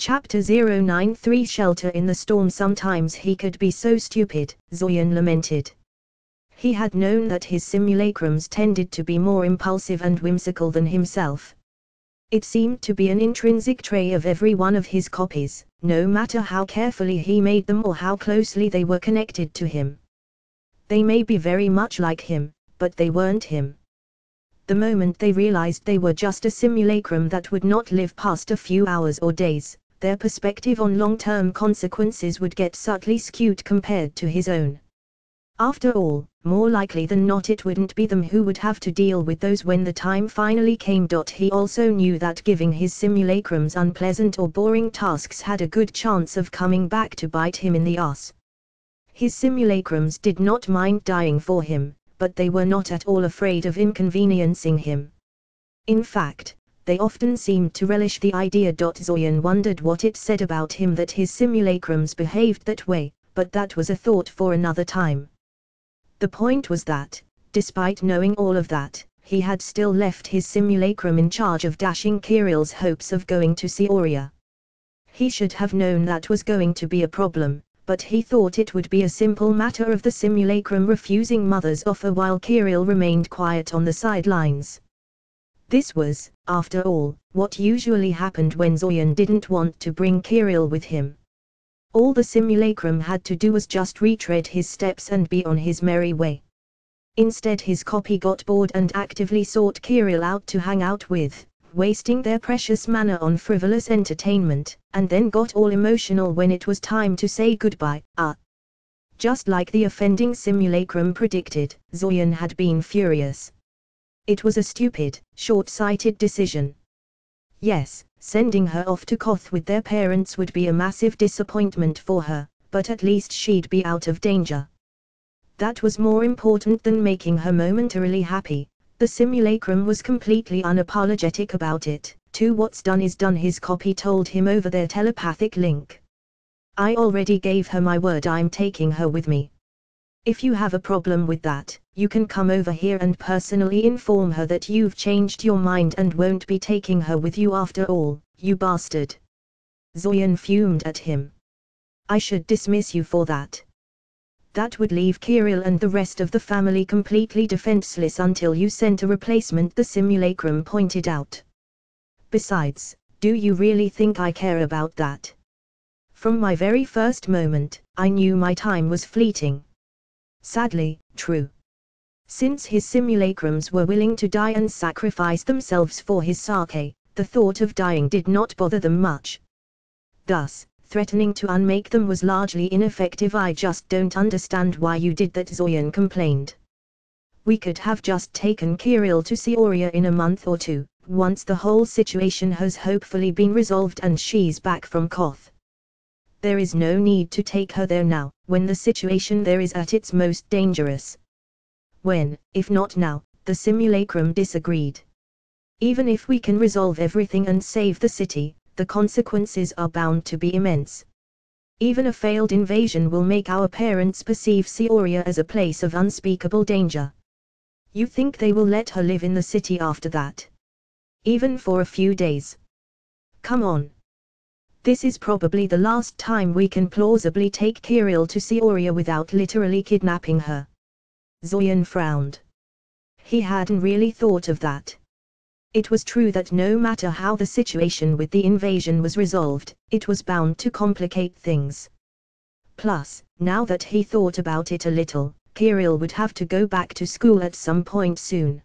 Chapter 093 Shelter in the Storm Sometimes he could be so stupid, Zorian lamented. He had known that his simulacrums tended to be more impulsive and whimsical than himself. It seemed to be an intrinsic trait of every one of his copies, no matter how carefully he made them or how closely they were connected to him. They may be very much like him, but they weren't him. The moment they realized they were just a simulacrum that would not live past a few hours or days, their perspective on long-term consequences would get subtly skewed compared to his own. After all, more likely than not it wouldn't be them who would have to deal with those when the time finally came. He also knew that giving his simulacrums unpleasant or boring tasks had a good chance of coming back to bite him in the ass. His simulacrums did not mind dying for him, but they were not at all afraid of inconveniencing him. In fact, they often seemed to relish the idea. Zorian wondered what it said about him that his simulacrums behaved that way, but that was a thought for another time. The point was that, despite knowing all of that, he had still left his simulacrum in charge of dashing Kirielle's hopes of going to see Aurea. He should have known that was going to be a problem, but he thought it would be a simple matter of the simulacrum refusing mother's offer while Kirielle remained quiet on the sidelines. This was, after all, what usually happened when Zorian didn't want to bring Kirielle with him. All the simulacrum had to do was just retread his steps and be on his merry way. Instead his copy got bored and actively sought Kirielle out to hang out with, wasting their precious mana on frivolous entertainment, and then got all emotional when it was time to say goodbye, ah. Just like the offending simulacrum predicted, Zorian had been furious. It was a stupid, short-sighted decision. Yes, sending her off to Koth with their parents would be a massive disappointment for her, but at least she'd be out of danger. That was more important than making her momentarily happy, the simulacrum was completely unapologetic about it, to what's done is done his copy told him over their telepathic link. I already gave her my word I'm taking her with me. If you have a problem with that, you can come over here and personally inform her that you've changed your mind and won't be taking her with you after all, you bastard. Zorian fumed at him. I should dismiss you for that. That would leave Kirielle and the rest of the family completely defenseless until you sent a replacement the simulacrum pointed out. Besides, do you really think I care about that? From my very first moment, I knew my time was fleeting. Sadly, true. Since his simulacrums were willing to die and sacrifice themselves for his sake, the thought of dying did not bother them much. Thus, threatening to unmake them was largely ineffective I just don't understand why you did that Zorian complained. We could have just taken Kirielle to see Aurea in a month or two, once the whole situation has hopefully been resolved and she's back from Koth there is no need to take her there now, when the situation there is at its most dangerous. When, if not now, the simulacrum disagreed. Even if we can resolve everything and save the city, the consequences are bound to be immense. Even a failed invasion will make our parents perceive Cyoria as a place of unspeakable danger. You think they will let her live in the city after that? Even for a few days. Come on. This is probably the last time we can plausibly take Kirielle to see Aurea without literally kidnapping her. Zorian frowned. He hadn't really thought of that. It was true that no matter how the situation with the invasion was resolved, it was bound to complicate things. Plus, now that he thought about it a little, Kirielle would have to go back to school at some point soon.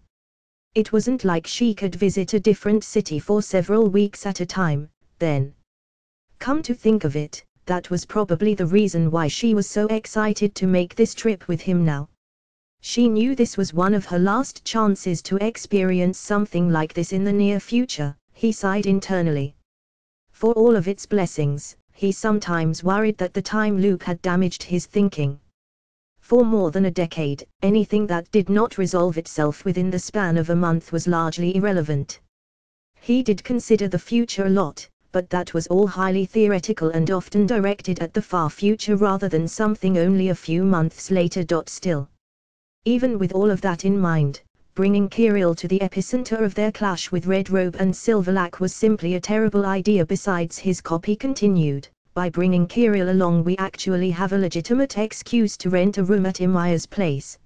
It wasn't like she could visit a different city for several weeks at a time, then. Come to think of it, that was probably the reason why she was so excited to make this trip with him now. She knew this was one of her last chances to experience something like this in the near future, he sighed internally. For all of its blessings, he sometimes worried that the time loop had damaged his thinking. For more than a decade, anything that did not resolve itself within the span of a month was largely irrelevant. He did consider the future a lot, but that was all highly theoretical and often directed at the far future rather than something only a few months later. Still, even with all of that in mind, bringing Kirielle to the epicenter of their clash with Red Robe and Silverlake was simply a terrible idea besides his copy continued. By bringing Kirielle along we actually have a legitimate excuse to rent a room at Imaya's place.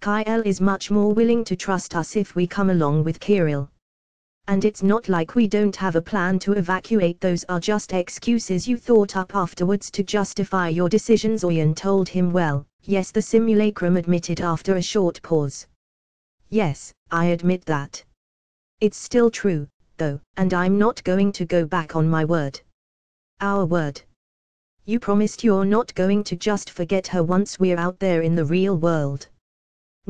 Kyle is much more willing to trust us if we come along with Kirielle. And it's not like we don't have a plan to evacuate those are just excuses you thought up afterwards to justify your decisions Zorian told him well, yes the simulacrum admitted after a short pause. Yes, I admit that. It's still true, though, and I'm not going to go back on my word. Our word. You promised you're not going to just forget her once we're out there in the real world.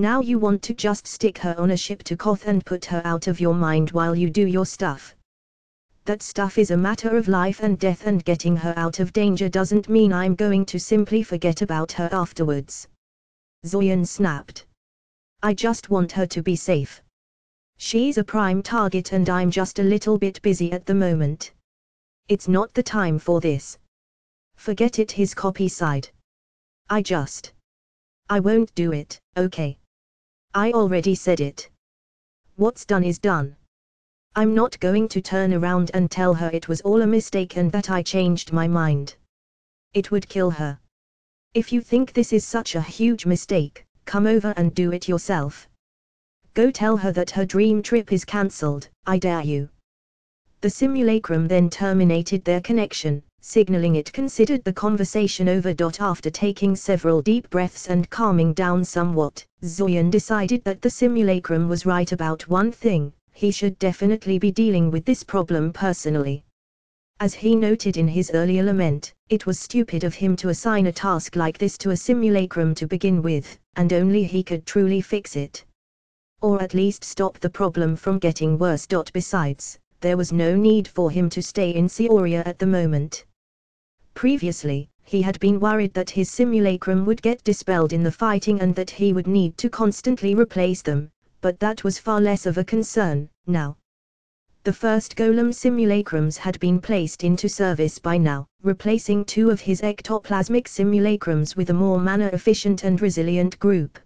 Now you want to just stick her on a ship to Koth and put her out of your mind while you do your stuff. That stuff is a matter of life and death and getting her out of danger doesn't mean I'm going to simply forget about her afterwards. Zorian snapped. I just want her to be safe. She's a prime target and I'm just a little bit busy at the moment. It's not the time for this. Forget it his copy side. I just. I won't do it, okay. I already said it. What's done is done. I'm not going to turn around and tell her it was all a mistake and that I changed my mind. It would kill her. If you think this is such a huge mistake, come over and do it yourself. Go tell her that her dream trip is cancelled, I dare you. The simulacrum then terminated their connection, signaling it considered the conversation over. After taking several deep breaths and calming down somewhat, Zorian decided that the simulacrum was right about one thing, he should definitely be dealing with this problem personally. As he noted in his earlier lament, it was stupid of him to assign a task like this to a simulacrum to begin with, and only he could truly fix it. Or at least stop the problem from getting worse. Besides, there was no need for him to stay in Cyoria at the moment. Previously, he had been worried that his simulacrum would get dispelled in the fighting and that he would need to constantly replace them, but that was far less of a concern, now. The first golem simulacrums had been placed into service by now, replacing two of his ectoplasmic simulacrums with a more mana-efficient and resilient group.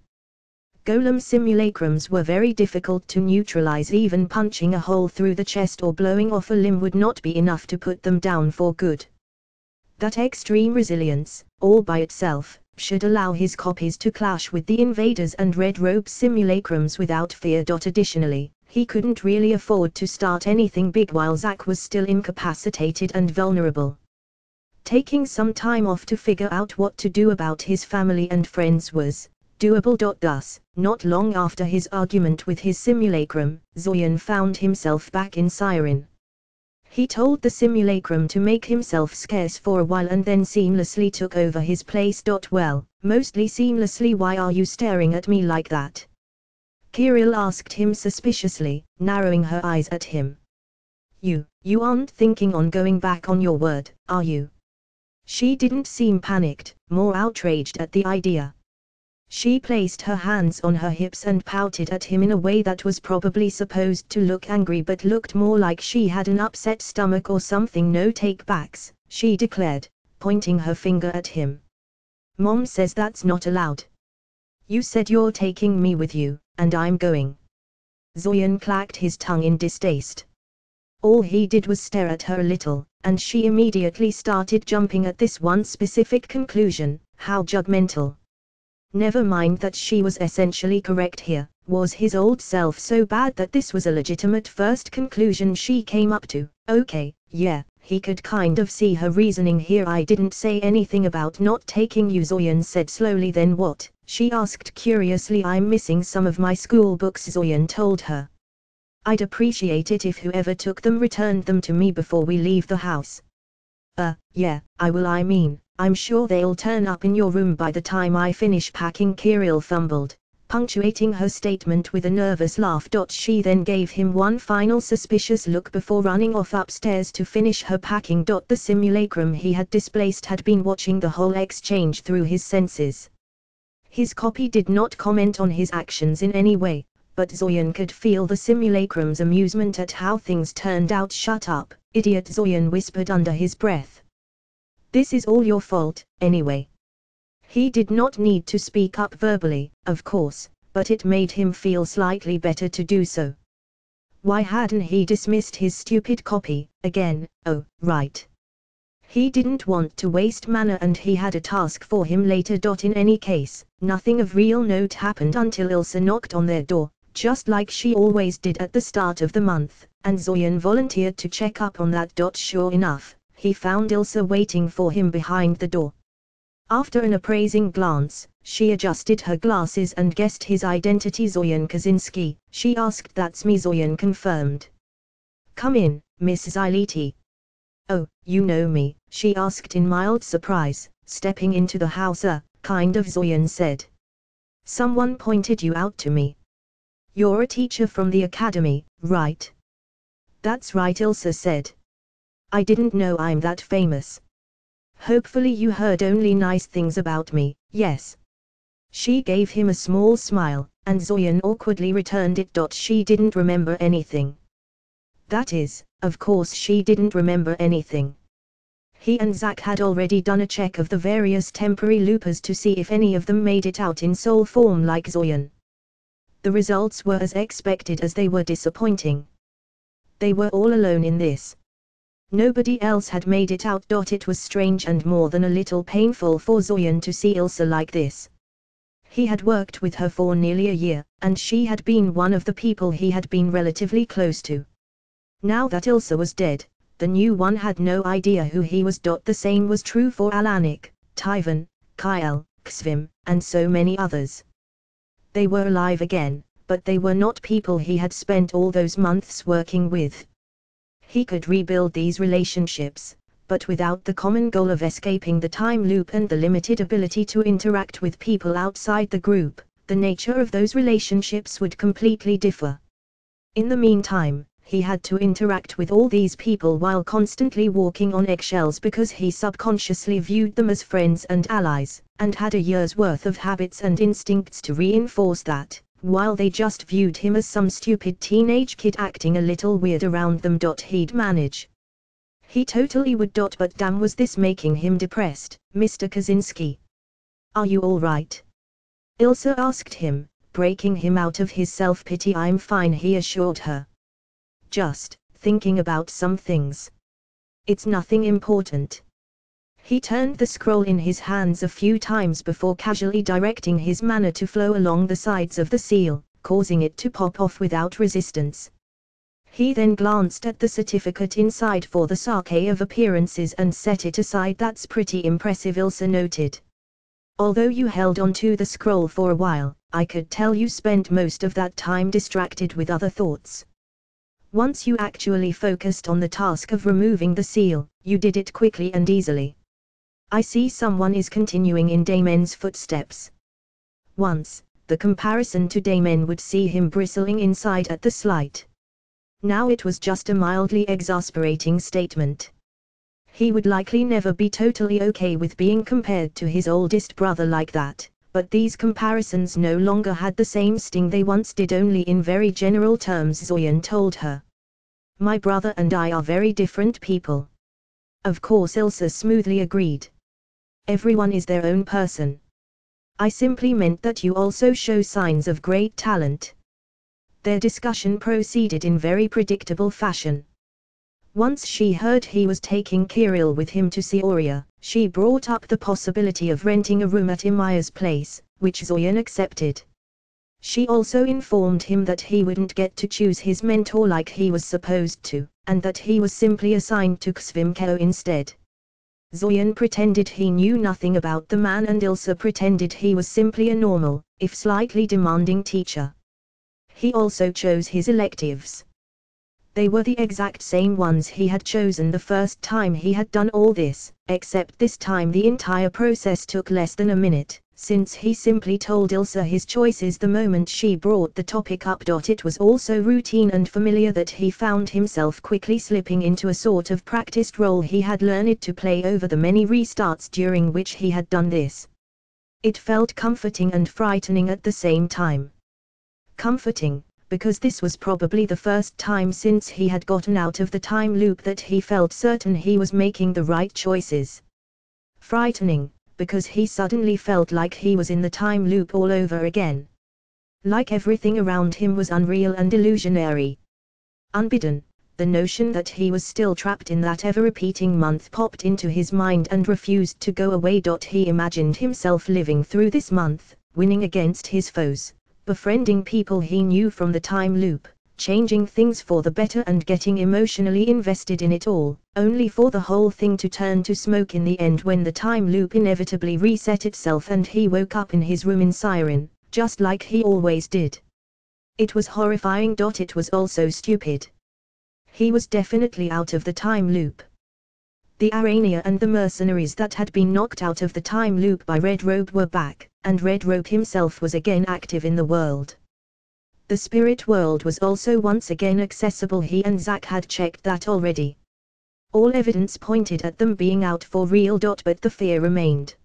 Golem simulacrums were very difficult to neutralize even punching a hole through the chest or blowing off a limb would not be enough to put them down for good. That extreme resilience, all by itself, should allow his copies to clash with the invaders and red robe simulacrums without fear. Additionally, he couldn't really afford to start anything big while Zach was still incapacitated and vulnerable. Taking some time off to figure out what to do about his family and friends was doable. Thus, not long after his argument with his simulacrum, Zorian found himself back in Cirin. He told the simulacrum to make himself scarce for a while and then seamlessly took over his place. Well, mostly seamlessly why are you staring at me like that? Kirielle asked him suspiciously, narrowing her eyes at him. You, you aren't thinking on going back on your word, are you? She didn't seem panicked, more outraged at the idea. She placed her hands on her hips and pouted at him in a way that was probably supposed to look angry but looked more like she had an upset stomach or something no take-backs, she declared, pointing her finger at him. Mom says that's not allowed. You said you're taking me with you, and I'm going. Zorian clacked his tongue in distaste. All he did was stare at her a little, and she immediately started jumping at this one specific conclusion, how judgmental. Never mind that she was essentially correct here, was his old self so bad that this was a legitimate first conclusion she came up to, okay, yeah, he could kind of see her reasoning here. I didn't say anything about not taking you Zorian said slowly. Then what, she asked curiously. I'm missing some of my school books Zorian told her. I'd appreciate it if whoever took them returned them to me before we leave the house. Uh, yeah, I will I mean, I'm sure they'll turn up in your room by the time I finish packing Kirielle fumbled, punctuating her statement with a nervous laugh. She then gave him one final suspicious look before running off upstairs to finish her packing. The simulacrum he had displaced had been watching the whole exchange through his senses. His copy did not comment on his actions in any way, but Zorian could feel the simulacrum's amusement at how things turned out. Shut up, idiot Zorian whispered under his breath. This is all your fault, anyway. He did not need to speak up verbally, of course, but it made him feel slightly better to do so. Why hadn't he dismissed his stupid copy, again, oh, right. He didn't want to waste mana and he had a task for him later. In any case, nothing of real note happened until Ilsa knocked on their door, just like she always did at the start of the month, and Zorian volunteered to check up on that. Sure enough, he found Ilsa waiting for him behind the door. After an appraising glance, she adjusted her glasses and guessed his identity Zorian Kazinski, she asked that's me Zorian confirmed. Come in, Miss Zileti. Oh, you know me, she asked in mild surprise, stepping into the house a, kind of Zorian said. Someone pointed you out to me. You're a teacher from the academy, right? That's right Ilsa said. I didn't know I'm that famous. Hopefully you heard only nice things about me, yes. She gave him a small smile, and Zorian awkwardly returned it. She didn't remember anything. That is, of course she didn't remember anything. He and Zach had already done a check of the various temporary loopers to see if any of them made it out in soul form like Zorian. The results were as expected as they were disappointing. They were all alone in this, Nobody else had made it out. It was strange and more than a little painful for Zorian to see Ilsa like this. He had worked with her for nearly a year, and she had been one of the people he had been relatively close to. Now that Ilsa was dead, the new one had no idea who he was. The same was true for Alanic, Taiven, Kyle, Xvim, and so many others. They were alive again, but they were not people he had spent all those months working with. He could rebuild these relationships, but without the common goal of escaping the time loop and the limited ability to interact with people outside the group, the nature of those relationships would completely differ. In the meantime, he had to interact with all these people while constantly walking on eggshells because he subconsciously viewed them as friends and allies, and had a year's worth of habits and instincts to reinforce that while they just viewed him as some stupid teenage kid acting a little weird around them. He'd manage. He totally would. But damn was this making him depressed, Mr. Kazinski. Are you alright? Ilsa asked him, breaking him out of his self-pity I'm fine he assured her. Just, thinking about some things. It's nothing important. He turned the scroll in his hands a few times before casually directing his mana to flow along the sides of the seal, causing it to pop off without resistance. He then glanced at the certificate inside for the sake of appearances and set it aside that's pretty impressive Ilsa noted. Although you held on to the scroll for a while, I could tell you spent most of that time distracted with other thoughts. Once you actually focused on the task of removing the seal, you did it quickly and easily. I see someone is continuing in Daimen's footsteps. Once, the comparison to Daimen would see him bristling inside at the slight. Now it was just a mildly exasperating statement. He would likely never be totally okay with being compared to his oldest brother like that, but these comparisons no longer had the same sting they once did only in very general terms Zorian told her. My brother and I are very different people. Of course Ilsa smoothly agreed. Everyone is their own person. I simply meant that you also show signs of great talent. Their discussion proceeded in very predictable fashion. Once she heard he was taking Kirielle with him to Cyoria, she brought up the possibility of renting a room at Imaya's place, which Zorian accepted. She also informed him that he wouldn't get to choose his mentor like he was supposed to, and that he was simply assigned to Ksvimkeo instead. Zorian pretended he knew nothing about the man and Ilsa pretended he was simply a normal, if slightly demanding teacher. He also chose his electives. They were the exact same ones he had chosen the first time he had done all this, except this time the entire process took less than a minute since he simply told Ilsa his choices the moment she brought the topic up. It was also routine and familiar that he found himself quickly slipping into a sort of practiced role he had learned to play over the many restarts during which he had done this. It felt comforting and frightening at the same time. Comforting, because this was probably the first time since he had gotten out of the time loop that he felt certain he was making the right choices. Frightening, because he suddenly felt like he was in the time loop all over again. Like everything around him was unreal and illusionary. Unbidden, the notion that he was still trapped in that ever-repeating month popped into his mind and refused to go away. He imagined himself living through this month, winning against his foes, befriending people he knew from the time loop, changing things for the better and getting emotionally invested in it all, only for the whole thing to turn to smoke in the end when the time loop inevitably reset itself and he woke up in his room in Cirin, just like he always did. It was horrifying. It was also stupid. He was definitely out of the time loop. The Aranea and the mercenaries that had been knocked out of the time loop by Red Robe were back, and Red Robe himself was again active in the world. The spirit world was also once again accessible he and Zach had checked that already. All evidence pointed at them being out for real. But the fear remained.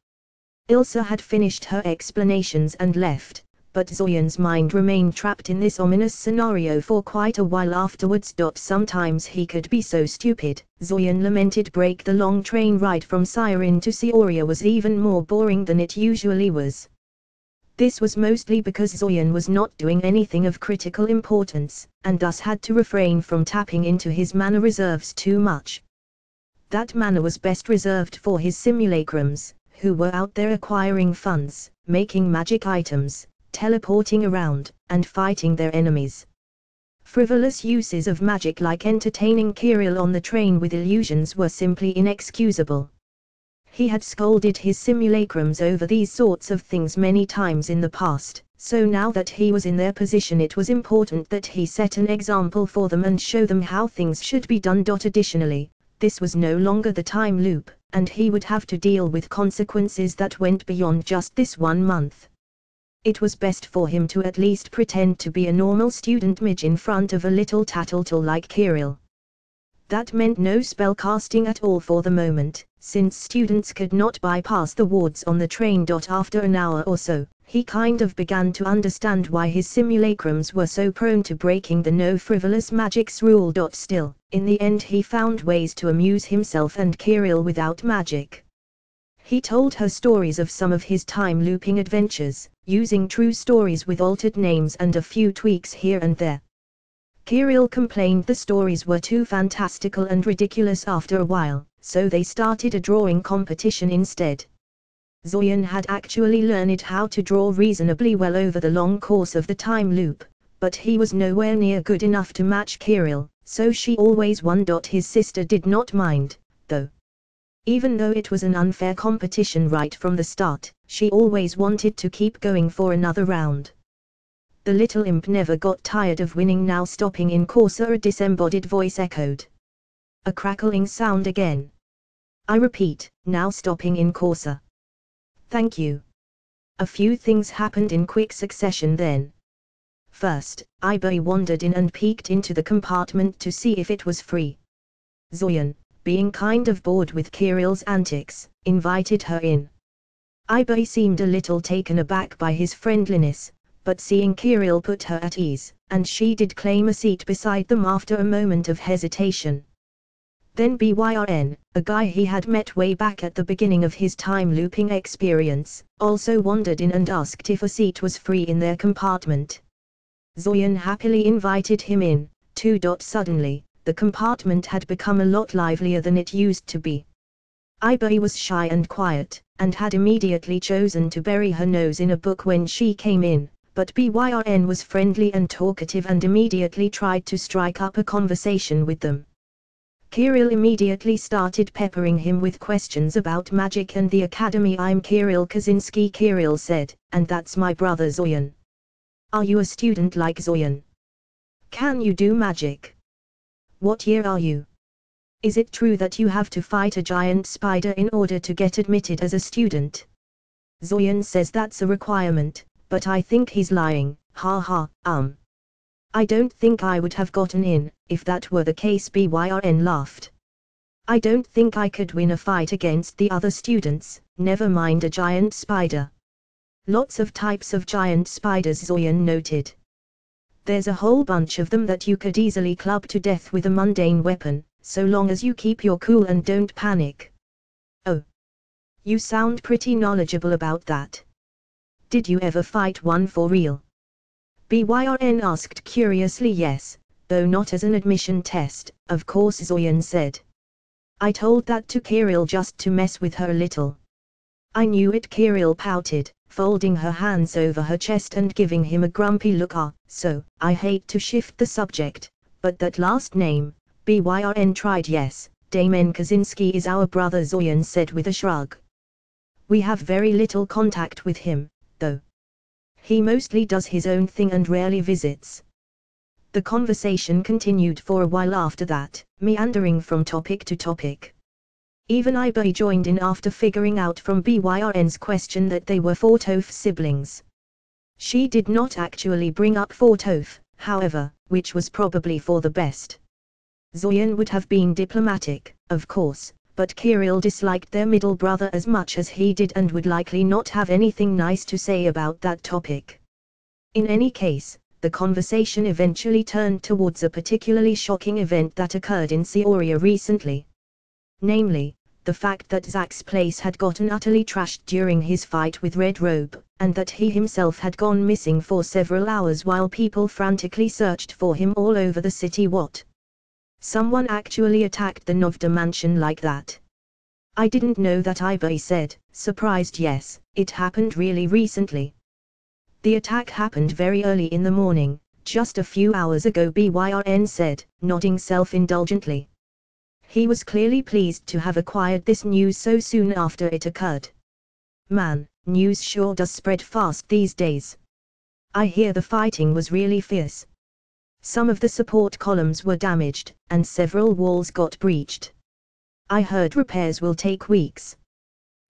Ilsa had finished her explanations and left, but Zorian's mind remained trapped in this ominous scenario for quite a while afterwards. Sometimes he could be so stupid, Zorian lamented break the long train ride from Cirin to Cyoria was even more boring than it usually was. This was mostly because Zorian was not doing anything of critical importance, and thus had to refrain from tapping into his mana reserves too much. That mana was best reserved for his simulacrums, who were out there acquiring funds, making magic items, teleporting around, and fighting their enemies. Frivolous uses of magic like entertaining Kirielle on the train with illusions were simply inexcusable. He had scolded his simulacrums over these sorts of things many times in the past, so now that he was in their position it was important that he set an example for them and show them how things should be done. Additionally, this was no longer the time loop, and he would have to deal with consequences that went beyond just this one month it was best for him to at least pretend to be a normal student midge in front of a little tattletale like Kirielle. That meant no spell casting at all for the moment, since students could not bypass the wards on the train. After an hour or so, he kind of began to understand why his simulacrums were so prone to breaking the no frivolous magics rule. Still, in the end he found ways to amuse himself and Kirielle without magic. He told her stories of some of his time-looping adventures, using true stories with altered names and a few tweaks here and there. Kirielle complained the stories were too fantastical and ridiculous after a while, so they started a drawing competition instead. Zorian had actually learned how to draw reasonably well over the long course of the time loop, but he was nowhere near good enough to match Kirielle, so she always won. His sister did not mind. Even though it was an unfair competition right from the start, she always wanted to keep going for another round. The little imp never got tired of winning now stopping in Corsa a disembodied voice echoed. A crackling sound again. I repeat, now stopping in Corsa. Thank you. A few things happened in quick succession then. First, Ibai wandered in and peeked into the compartment to see if it was free. Zorian, being kind of bored with Kirielle's antics, invited her in. Ibai seemed a little taken aback by his friendliness, but seeing Kirielle put her at ease, and she did claim a seat beside them after a moment of hesitation. Then BYRN, a guy he had met way back at the beginning of his time looping experience, also wandered in and asked if a seat was free in their compartment. Zorian happily invited him in, too. Suddenly, the compartment had become a lot livelier than it used to be. Ibai was shy and quiet, and had immediately chosen to bury her nose in a book when she came in, but BYRN was friendly and talkative and immediately tried to strike up a conversation with them. Kirielle immediately started peppering him with questions about magic and the academy I'm Kirielle Kazinski Kirielle said, and that's my brother Zorian. Are you a student like Zorian? Can you do magic? What year are you? Is it true that you have to fight a giant spider in order to get admitted as a student? Zorian says that's a requirement, but I think he's lying, ha ha, um. I don't think I would have gotten in, if that were the case BYRN laughed. I don't think I could win a fight against the other students, never mind a giant spider. Lots of types of giant spiders Zorian noted. There's a whole bunch of them that you could easily club to death with a mundane weapon, so long as you keep your cool and don't panic. Oh. You sound pretty knowledgeable about that. Did you ever fight one for real? BYRN asked curiously yes, though not as an admission test, of course Zorian said. I told that to Kirielle just to mess with her a little. I knew it Kirielle pouted, folding her hands over her chest and giving him a grumpy look ah, so, I hate to shift the subject, but that last name, BYRN tried yes, Daimen Kazinski is our brother Zorian said with a shrug. We have very little contact with him, though. He mostly does his own thing and rarely visits. The conversation continued for a while after that, meandering from topic to topic. Even Ibai joined in after figuring out from BYRN's question that they were Fortov siblings. She did not actually bring up Fortov, however, which was probably for the best. Zorian would have been diplomatic, of course, but Kirielle disliked their middle brother as much as he did and would likely not have anything nice to say about that topic. In any case, the conversation eventually turned towards a particularly shocking event that occurred in Cyoria recently. Namely, the fact that Zach's place had gotten utterly trashed during his fight with Red Robe, and that he himself had gone missing for several hours while people frantically searched for him all over the city what? Someone actually attacked the Noveda mansion like that. I didn't know that Ibai said, surprised yes, it happened really recently. The attack happened very early in the morning, just a few hours ago BYRN said, nodding self-indulgently. He was clearly pleased to have acquired this news so soon after it occurred. Man, news sure does spread fast these days. I hear the fighting was really fierce. Some of the support columns were damaged, and several walls got breached. I heard repairs will take weeks.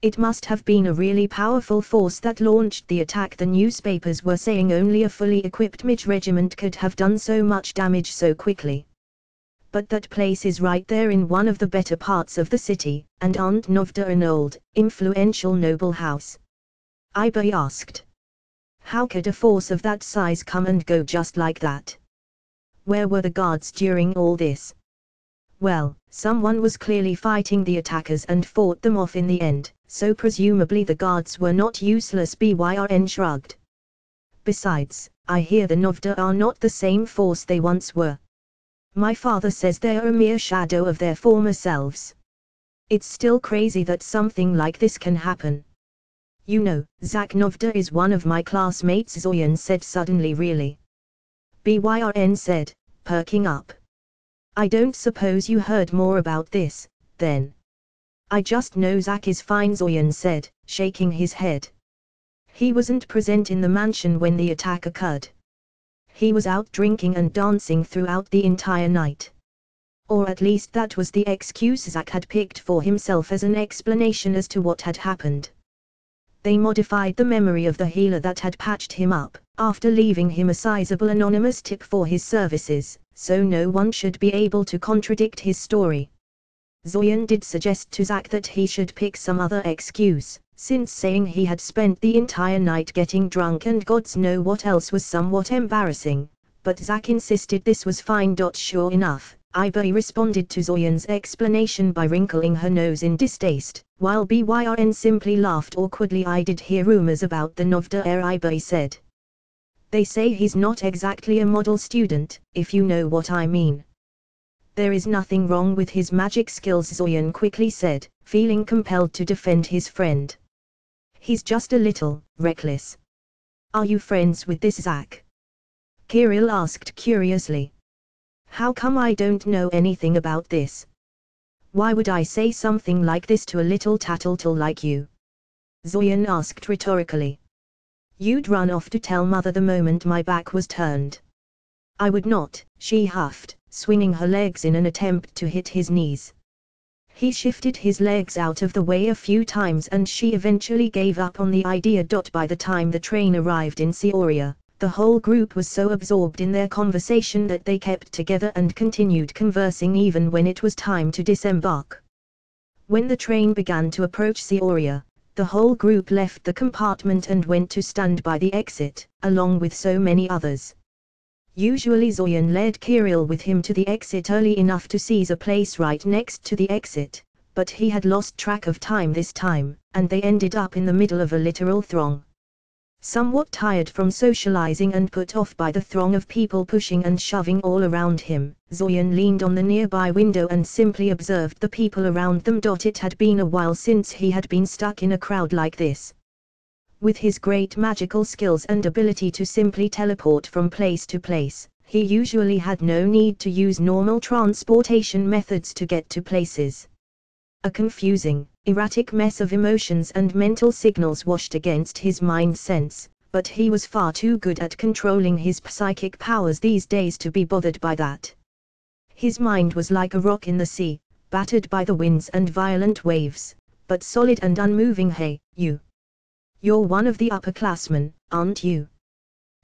It must have been a really powerful force that launched the attack. The newspapers were saying only a fully equipped MiG regiment could have done so much damage so quickly but that place is right there in one of the better parts of the city, and Aunt Noveda an old, influential noble house. Ibai asked. How could a force of that size come and go just like that? Where were the guards during all this? Well, someone was clearly fighting the attackers and fought them off in the end, so presumably the guards were not useless BYRN shrugged. Besides, I hear the Noveda are not the same force they once were. My father says they are a mere shadow of their former selves. It's still crazy that something like this can happen. You know, Zach Noveda is one of my classmates Zorian said suddenly really. BYRN said, perking up. I don't suppose you heard more about this, then. I just know Zach is fine Zorian said, shaking his head. He wasn't present in the mansion when the attack occurred he was out drinking and dancing throughout the entire night. Or at least that was the excuse Zach had picked for himself as an explanation as to what had happened. They modified the memory of the healer that had patched him up, after leaving him a sizable anonymous tip for his services, so no one should be able to contradict his story. Zorian did suggest to Zach that he should pick some other excuse, since saying he had spent the entire night getting drunk and gods know what else was somewhat embarrassing, but Zach insisted this was fine. Sure enough, Ibai responded to Zorian's explanation by wrinkling her nose in distaste, while BYRN simply laughed awkwardly. I did hear rumors about the Noveda heir Ibai said. They say he's not exactly a model student, if you know what I mean. There is nothing wrong with his magic skills Zorian quickly said, feeling compelled to defend his friend. He's just a little reckless. Are you friends with this Zach? Kirielle asked curiously. How come I don't know anything about this? Why would I say something like this to a little tattletale like you? Zorian asked rhetorically. You'd run off to tell mother the moment my back was turned. I would not, she huffed, swinging her legs in an attempt to hit his knees. He shifted his legs out of the way a few times and she eventually gave up on the idea. By the time the train arrived in Cyoria, the whole group was so absorbed in their conversation that they kept together and continued conversing even when it was time to disembark. When the train began to approach Cyoria, the whole group left the compartment and went to stand by the exit, along with so many others. Usually Zorian led Kirielle with him to the exit early enough to seize a place right next to the exit, but he had lost track of time this time, and they ended up in the middle of a literal throng. Somewhat tired from socializing and put off by the throng of people pushing and shoving all around him, Zorian leaned on the nearby window and simply observed the people around them. It had been a while since he had been stuck in a crowd like this. With his great magical skills and ability to simply teleport from place to place, he usually had no need to use normal transportation methods to get to places. A confusing, erratic mess of emotions and mental signals washed against his mind sense, but he was far too good at controlling his psychic powers these days to be bothered by that. His mind was like a rock in the sea, battered by the winds and violent waves, but solid and unmoving. Hey, you. You're one of the upperclassmen, aren't you?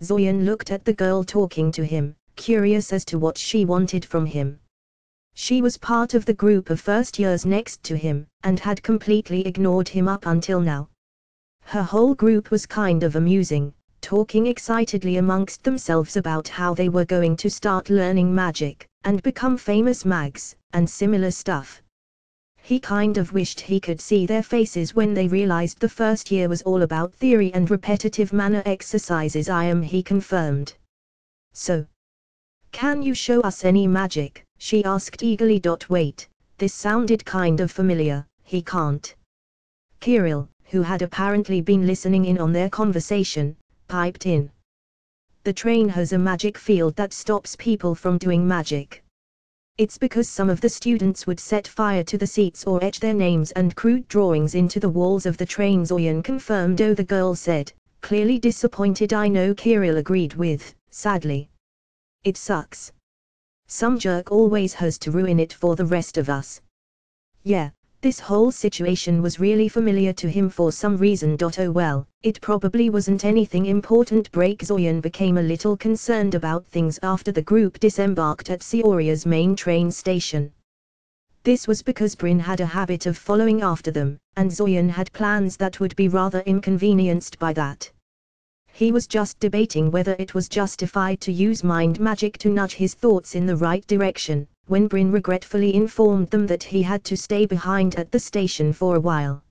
Zorian looked at the girl talking to him, curious as to what she wanted from him. She was part of the group of first years next to him, and had completely ignored him up until now. Her whole group was kind of amusing, talking excitedly amongst themselves about how they were going to start learning magic, and become famous mags, and similar stuff. He kind of wished he could see their faces when they realized the first year was all about theory and repetitive mana exercises I am he confirmed. So, can you show us any magic? she asked eagerly. Wait, this sounded kind of familiar, he can't. Kirielle, who had apparently been listening in on their conversation, piped in. The train has a magic field that stops people from doing magic. It's because some of the students would set fire to the seats or etch their names and crude drawings into the walls of the trains Zorian confirmed oh the girl said, clearly disappointed I know Kirielle agreed with, sadly. It sucks. Some jerk always has to ruin it for the rest of us. Yeah, this whole situation was really familiar to him for some reason. Oh well, it probably wasn't anything important. Break Zorian became a little concerned about things after the group disembarked at Cyoria's main train station. This was because Bryn had a habit of following after them, and Zorian had plans that would be rather inconvenienced by that. He was just debating whether it was justified to use mind magic to nudge his thoughts in the right direction, when Bryn regretfully informed them that he had to stay behind at the station for a while.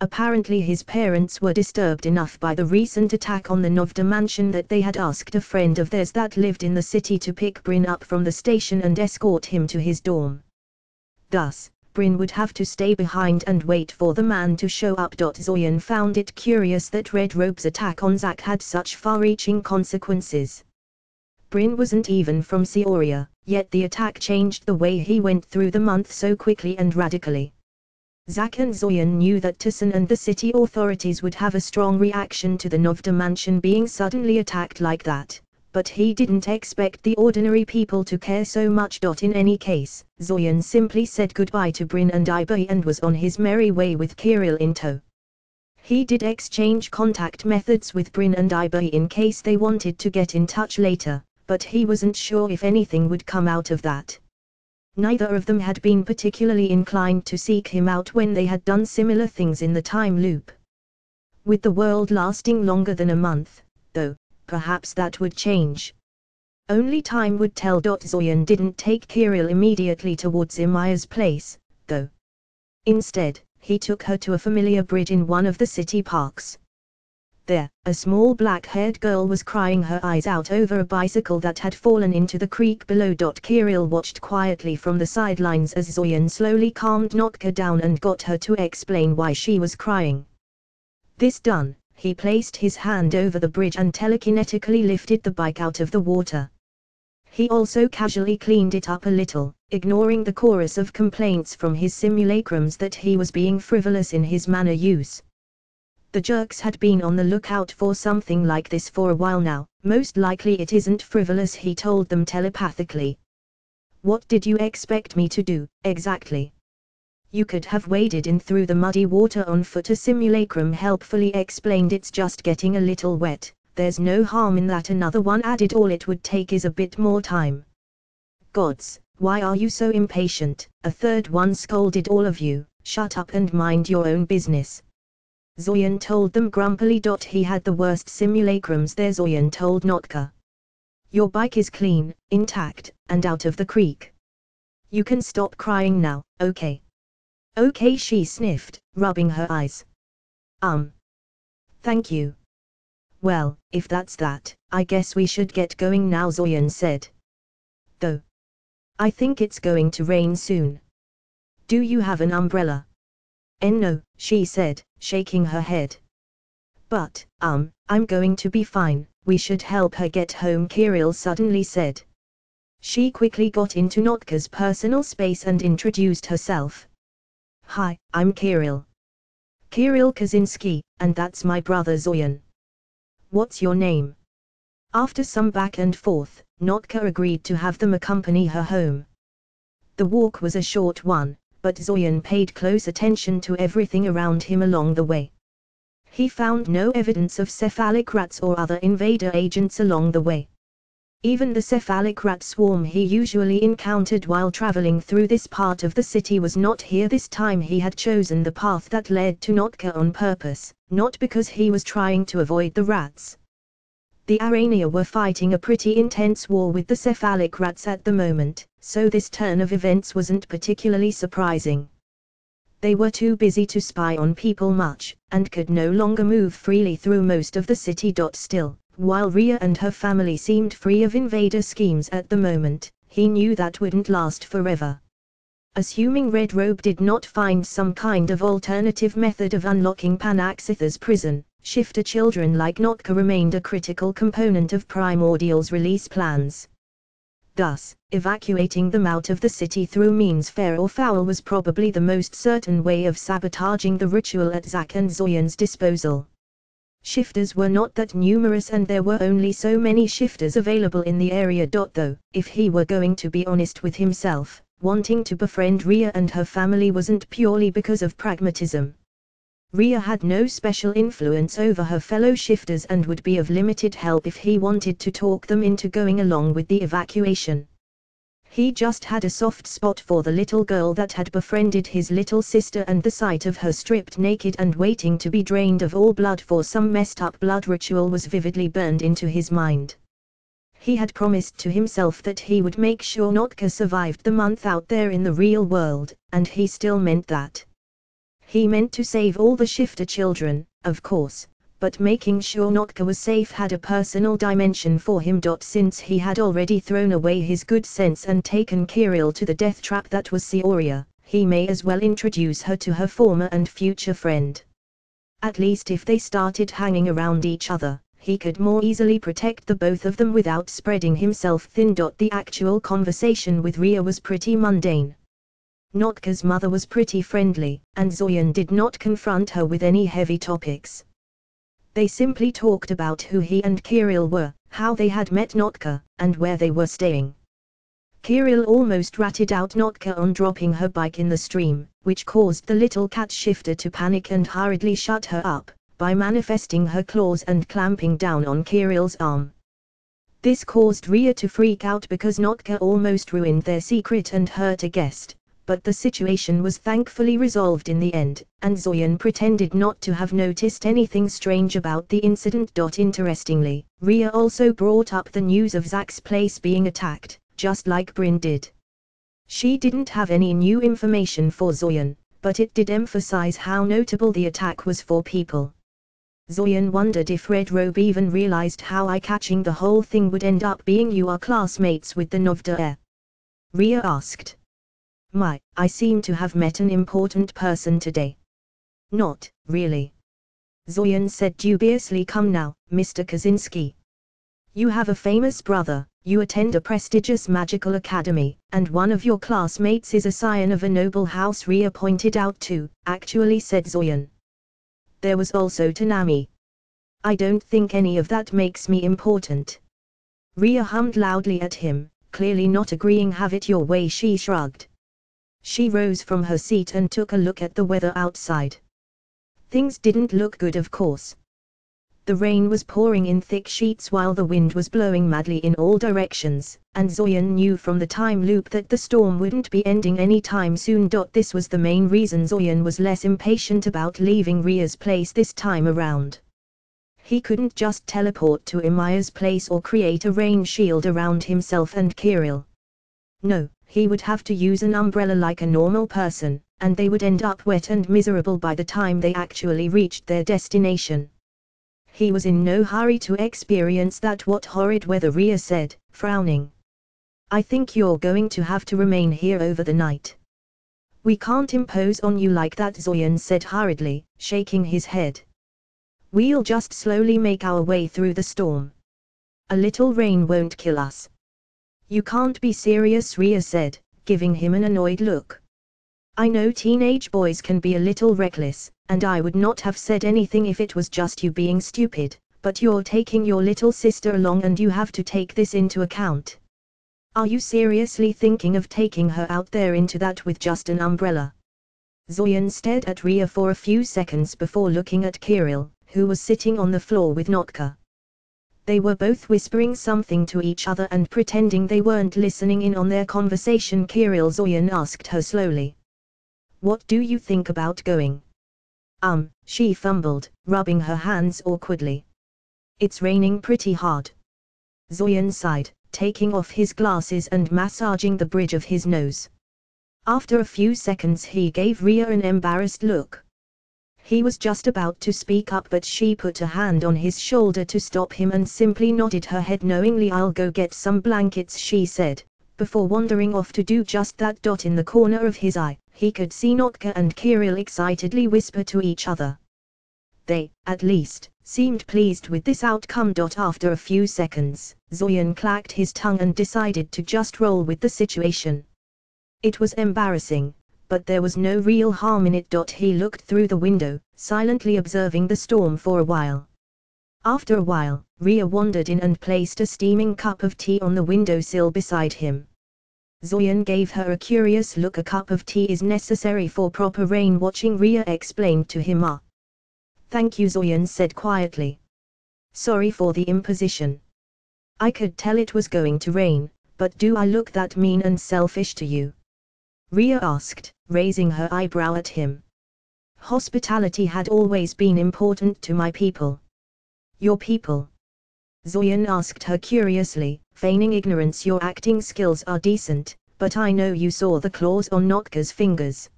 Apparently his parents were disturbed enough by the recent attack on the Noveda mansion that they had asked a friend of theirs that lived in the city to pick Bryn up from the station and escort him to his dorm. Thus, Bryn would have to stay behind and wait for the man to show up. Zorian found it curious that Red Robe's attack on Zach had such far-reaching consequences. Bryn wasn't even from Cyoria, yet the attack changed the way he went through the month so quickly and radically. Zach and Zorian knew that Tucson and the city authorities would have a strong reaction to the Noveda mansion being suddenly attacked like that but he didn't expect the ordinary people to care so much. In any case, Zorian simply said goodbye to Bryn and Ibai and was on his merry way with Kirielle in tow. He did exchange contact methods with Bryn and Ibai in case they wanted to get in touch later, but he wasn't sure if anything would come out of that. Neither of them had been particularly inclined to seek him out when they had done similar things in the time loop. With the world lasting longer than a month, though, perhaps that would change. Only time would tell. Zorian didn't take Kirielle immediately towards Imaya's place, though. Instead, he took her to a familiar bridge in one of the city parks. There, a small black-haired girl was crying her eyes out over a bicycle that had fallen into the creek below. Dot Kirielle watched quietly from the sidelines as Zorian slowly calmed Nochka down and got her to explain why she was crying. This done, he placed his hand over the bridge and telekinetically lifted the bike out of the water. He also casually cleaned it up a little, ignoring the chorus of complaints from his simulacrums that he was being frivolous in his mana use. The jerks had been on the lookout for something like this for a while now, most likely it isn't frivolous he told them telepathically. What did you expect me to do, exactly? You could have waded in through the muddy water on foot a simulacrum helpfully explained it's just getting a little wet, there's no harm in that another one added all it would take is a bit more time. Gods, why are you so impatient, a third one scolded all of you, shut up and mind your own business. Zorian told them grumpily. He had the worst simulacrums there Zorian told Nochka. Your bike is clean, intact, and out of the creek. You can stop crying now, okay? Okay she sniffed, rubbing her eyes. Um. Thank you. Well, if that's that, I guess we should get going now Zorian said. Though. I think it's going to rain soon. Do you have an umbrella? And no, she said, shaking her head. But, um, I'm going to be fine, we should help her get home Kirielle suddenly said. She quickly got into Nochka's personal space and introduced herself. Hi, I'm Kirielle. Kirielle Kazinski, and that's my brother Zorian. What's your name? After some back and forth, Nochka agreed to have them accompany her home. The walk was a short one, but Zorian paid close attention to everything around him along the way. He found no evidence of cephalic rats or other invader agents along the way. Even the cephalic rat swarm he usually encountered while traveling through this part of the city was not here this time he had chosen the path that led to Nochka on purpose, not because he was trying to avoid the rats. The Aranea were fighting a pretty intense war with the cephalic rats at the moment, so this turn of events wasn't particularly surprising. They were too busy to spy on people much, and could no longer move freely through most of the city. Still, while Ria and her family seemed free of invader schemes at the moment, he knew that wouldn't last forever. Assuming Red Robe did not find some kind of alternative method of unlocking Panaxith's prison, shifter children like Nochka remained a critical component of Primordial's release plans. Thus, evacuating them out of the city through means fair or foul was probably the most certain way of sabotaging the ritual at Zach and Zorian's disposal. Shifters were not that numerous and there were only so many shifters available in the area. Though, if he were going to be honest with himself, wanting to befriend Ria and her family wasn't purely because of pragmatism. Ria had no special influence over her fellow shifters and would be of limited help if he wanted to talk them into going along with the evacuation. He just had a soft spot for the little girl that had befriended his little sister and the sight of her stripped naked and waiting to be drained of all blood for some messed up blood ritual was vividly burned into his mind. He had promised to himself that he would make sure Nochka survived the month out there in the real world, and he still meant that. He meant to save all the shifter children, of course, but making sure Nochka was safe had a personal dimension for him. Since he had already thrown away his good sense and taken Kirielle to the death trap that was Cyoria, he may as well introduce her to her former and future friend. At least if they started hanging around each other, he could more easily protect the both of them without spreading himself thin. The actual conversation with Ria was pretty mundane. Nochka's mother was pretty friendly, and Zorian did not confront her with any heavy topics. They simply talked about who he and Kirielle were, how they had met Nochka, and where they were staying. Kirielle almost ratted out Nochka on dropping her bike in the stream, which caused the little cat shifter to panic and hurriedly shut her up, by manifesting her claws and clamping down on Kirielle's arm. This caused Ria to freak out because Nochka almost ruined their secret and hurt a guest, but the situation was thankfully resolved in the end, and Zorian pretended not to have noticed anything strange about the incident. Interestingly, Ria also brought up the news of Zach's place being attacked, just like Bryn did. She didn't have any new information for Zorian, but it did emphasize how notable the attack was for people. Zorian wondered if Red Robe even realized how eye-catching the whole thing would end up being you are classmates with the Noveda Ria asked. My, I seem to have met an important person today. Not, really. Zorian said dubiously come now, Mr. Kazinski. You have a famous brother, you attend a prestigious magical academy, and one of your classmates is a scion of a noble house Ria pointed out too, actually said Zorian. There was also Tinami. I don't think any of that makes me important. Ria hummed loudly at him, clearly not agreeing have it your way she shrugged. She rose from her seat and took a look at the weather outside. Things didn't look good of course. The rain was pouring in thick sheets while the wind was blowing madly in all directions, and Zorian knew from the time loop that the storm wouldn't be ending any time soon. This was the main reason Zorian was less impatient about leaving Ria's place this time around. He couldn't just teleport to Imaya's place or create a rain shield around himself and Kirielle. No, he would have to use an umbrella like a normal person, and they would end up wet and miserable by the time they actually reached their destination. he was in no hurry to experience that what horrid weather Ria said, frowning. I think you're going to have to remain here over the night. We can't impose on you like that Zorian said hurriedly, shaking his head. We'll just slowly make our way through the storm. A little rain won't kill us. You can't be serious Ria said, giving him an annoyed look. I know teenage boys can be a little reckless, and I would not have said anything if it was just you being stupid, but you're taking your little sister along and you have to take this into account. Are you seriously thinking of taking her out there into that with just an umbrella? Zorian stared at Ria for a few seconds before looking at Kirielle, who was sitting on the floor with Nochka. They were both whispering something to each other and pretending they weren't listening in on their conversation. Kirielle Zorian asked her slowly. What do you think about going? Um, she fumbled, rubbing her hands awkwardly. It's raining pretty hard. Zorian sighed, taking off his glasses and massaging the bridge of his nose. After a few seconds he gave Ria an embarrassed look. He was just about to speak up but she put a hand on his shoulder to stop him and simply nodded her head knowingly I'll go get some blankets she said, before wandering off to do just that. Dot in the corner of his eye, he could see Nochka and Kirielle excitedly whisper to each other. They, at least, seemed pleased with this outcome. After a few seconds, Zorian clacked his tongue and decided to just roll with the situation. It was embarrassing, but there was no real harm in it. He looked through the window, silently observing the storm for a while. After a while, Ria wandered in and placed a steaming cup of tea on the windowsill beside him. Zorian gave her a curious look. A cup of tea is necessary for proper rain watching Ria explained to him. Ah. Thank you Zorian said quietly. Sorry for the imposition. I could tell it was going to rain, but do I look that mean and selfish to you? Ria asked, raising her eyebrow at him. Hospitality had always been important to my people. Your people? Zorian asked her curiously, feigning ignorance your acting skills are decent, but I know you saw the claws on Nochka's fingers.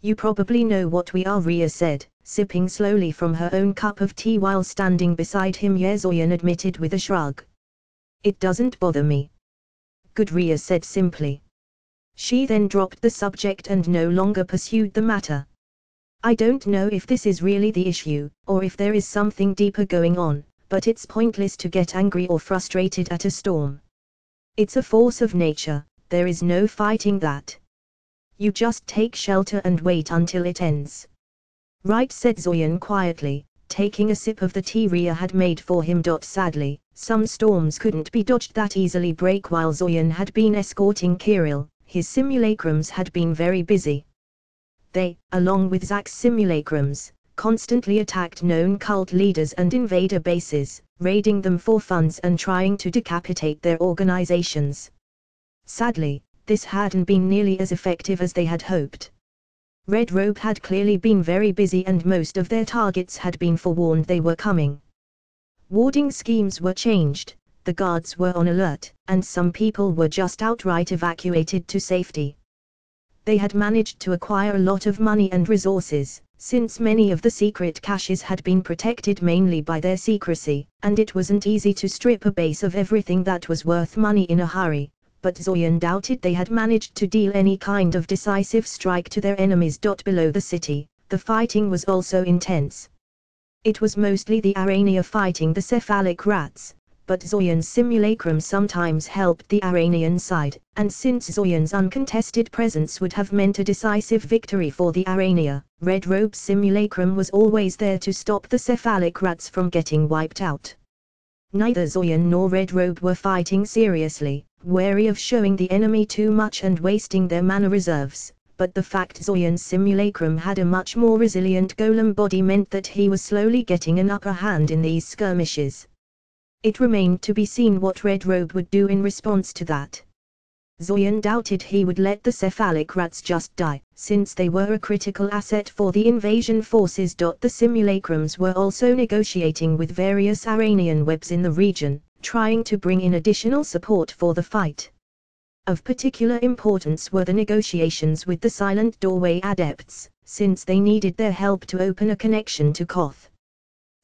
You probably know what we are Ria said, sipping slowly from her own cup of tea while standing beside him Yezoyan admitted with a shrug. It doesn't bother me. Good said simply. She then dropped the subject and no longer pursued the matter. I don't know if this is really the issue, or if there is something deeper going on, but it's pointless to get angry or frustrated at a storm. It's a force of nature, there is no fighting that. You just take shelter and wait until it ends. Right said Zorian quietly, taking a sip of the tea Ria had made for him. Sadly, some storms couldn't be dodged that easily break while Zoyan had been escorting Kirielle, his simulacrums had been very busy. They, along with Zach's simulacrums, constantly attacked known cult leaders and invader bases, raiding them for funds and trying to decapitate their organizations. Sadly, this hadn't been nearly as effective as they had hoped. Red Robe had clearly been very busy and most of their targets had been forewarned they were coming. Warding schemes were changed, the guards were on alert, and some people were just outright evacuated to safety they had managed to acquire a lot of money and resources, since many of the secret caches had been protected mainly by their secrecy, and it wasn't easy to strip a base of everything that was worth money in a hurry, but Zorian doubted they had managed to deal any kind of decisive strike to their enemies. Below the city, the fighting was also intense. It was mostly the Aranea fighting the cephalic rats, but Zorian's simulacrum sometimes helped the Aranean side, and since Zorian's uncontested presence would have meant a decisive victory for the Aranea, Red Robe's simulacrum was always there to stop the cephalic rats from getting wiped out. Neither Zorian nor Red Robe were fighting seriously, wary of showing the enemy too much and wasting their mana reserves, but the fact Zorian's simulacrum had a much more resilient golem body meant that he was slowly getting an upper hand in these skirmishes. It remained to be seen what Red Robe would do in response to that. Zorian doubted he would let the cephalic rats just die, since they were a critical asset for the invasion forces. The simulacrums were also negotiating with various Aranean webs in the region, trying to bring in additional support for the fight. Of particular importance were the negotiations with the Silent Doorway Adepts, since they needed their help to open a connection to Koth.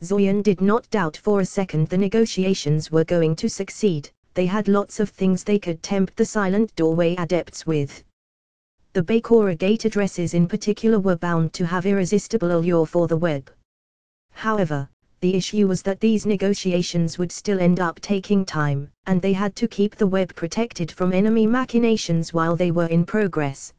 Zorian did not doubt for a second the negotiations were going to succeed, they had lots of things they could tempt the silent doorway adepts with. The Bakora gate addresses in particular were bound to have irresistible allure for the web. However, the issue was that these negotiations would still end up taking time, and they had to keep the web protected from enemy machinations while they were in progress.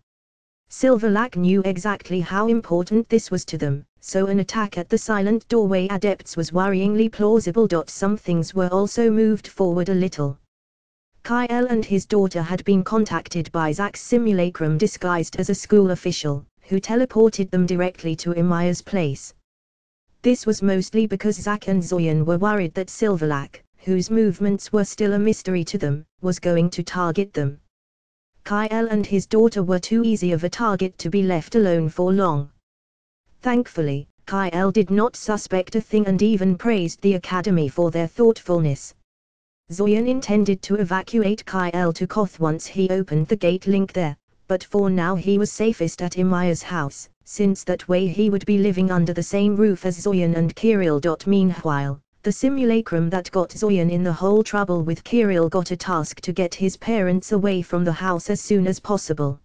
Silverlake knew exactly how important this was to them, so an attack at the silent doorway adepts was worryingly plausible. Some things were also moved forward a little. Kyle and his daughter had been contacted by Zach's simulacrum disguised as a school official, who teleported them directly to Imaya's place. This was mostly because Zack and Zorian were worried that Silverlake, whose movements were still a mystery to them, was going to target them. Kyle and his daughter were too easy of a target to be left alone for long. Thankfully, Kyle did not suspect a thing and even praised the Academy for their thoughtfulness. Zorian intended to evacuate Kyle to Koth once he opened the gate link there, but for now he was safest at Imaya's house, since that way he would be living under the same roof as Zorian and Kirielle. Meanwhile, the simulacrum that got Zorian in the whole trouble with Kirielle got a task to get his parents away from the house as soon as possible.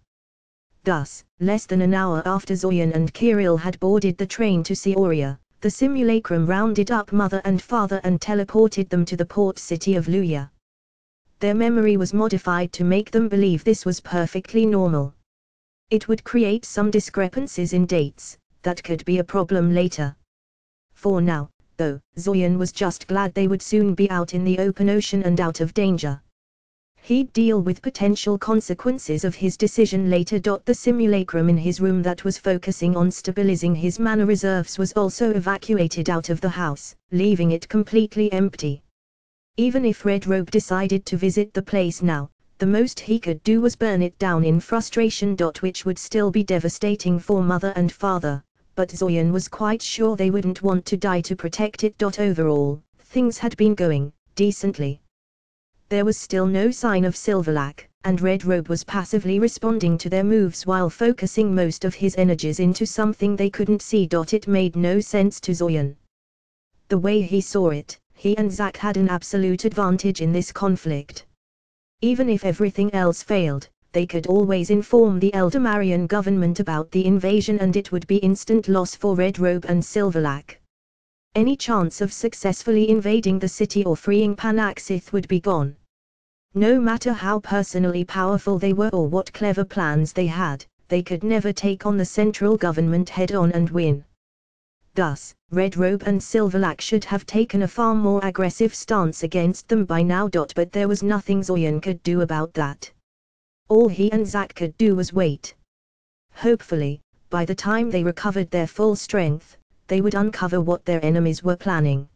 Thus, less than an hour after Zorian and Kirielle had boarded the train to Cyoria, the simulacrum rounded up mother and father and teleported them to the port city of Luya. Their memory was modified to make them believe this was perfectly normal. It would create some discrepancies in dates, that could be a problem later. For now, though, Zorian was just glad they would soon be out in the open ocean and out of danger. He'd deal with potential consequences of his decision later. The simulacrum in his room that was focusing on stabilizing his mana reserves was also evacuated out of the house, leaving it completely empty. Even if Red Robe decided to visit the place now, the most he could do was burn it down in frustration. Which would still be devastating for mother and father, but Zorian was quite sure they wouldn't want to die to protect it. Overall, things had been going decently. There was still no sign of Silverlake, and Red Robe was passively responding to their moves while focusing most of his energies into something they couldn't see. It made no sense to Zorian. The way he saw it, he and Zach had an absolute advantage in this conflict. Even if everything else failed, they could always inform the Eldemarian government about the invasion and it would be instant loss for Red Robe and Silverlake. Any chance of successfully invading the city or freeing Panaxith would be gone. No matter how personally powerful they were or what clever plans they had, they could never take on the central government head-on and win. Thus, Red Robe and Silverlake should have taken a far more aggressive stance against them by now. But there was nothing Zorian could do about that. All he and Zach could do was wait. Hopefully, by the time they recovered their full strength, they would uncover what their enemies were planning.